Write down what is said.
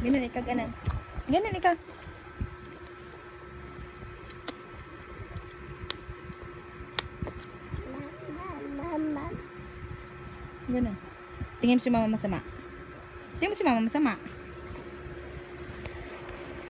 Ganun, ikaw ganan. Ganun ikaw. Ganun. Tingin mo si mama masama. Tingin mo si mama masama.